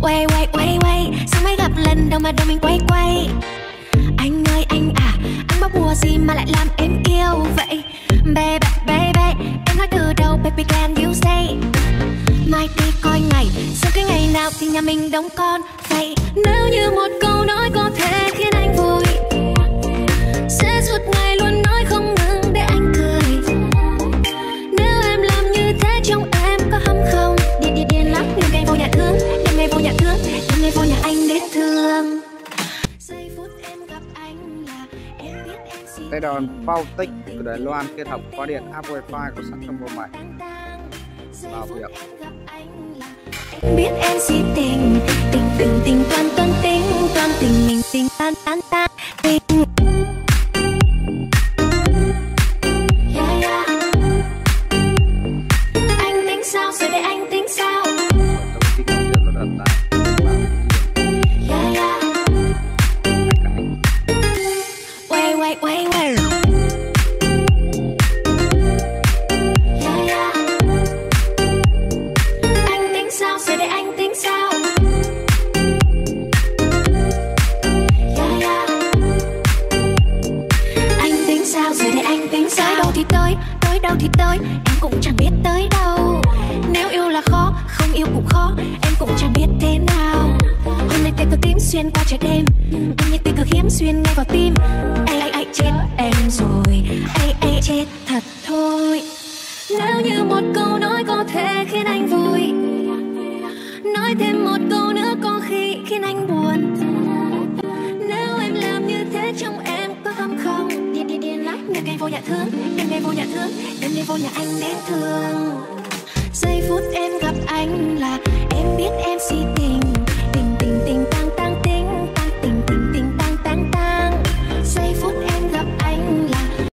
Quay quay quay quay Sao mới gặp lần đầu mà đầu mình quay quay? Anh ơi, anh à Anh bắt bùa gì mà lại làm em yêu vậy? Baby baby Em nói từ đầu, baby, can you say Mai đi coi ngày, Sau cái ngày nào thì nhà mình đóng con Vậy? Nếu như một câu Anh là Baltic của Đài Loan kết hợp khóa điện áp wifi trong bộ máy vào việc. Em biết em si tình Wait, wait. Yeah, yeah. Anh tính sao rồi để anh tính sao Yeah. Anh tính sao rồi để anh tính sao Tới đâu thì tới, tới đâu thì tới Em cũng chẳng biết tới đâu Nếu yêu là khó, không yêu cũng khó Em cũng chẳng biết thế nào Hôm nay tay cứ tím xuyên qua trái đêm Em như tay cứ khiếm xuyên ngay vào tim chết em rồi. Ai ai chết thật thôi. Nếu như một câu nói có thể khiến anh vui, Nói thêm một câu nữa có khi khiến anh buồn. Nếu em làm như thế trong em có không không? Điên điên điên lắm Đêm ngày vô nhà thương Đêm ngày vô nhà thương Đêm ngày vô nhà anh đến thương. Giây phút em gặp anh là em biết.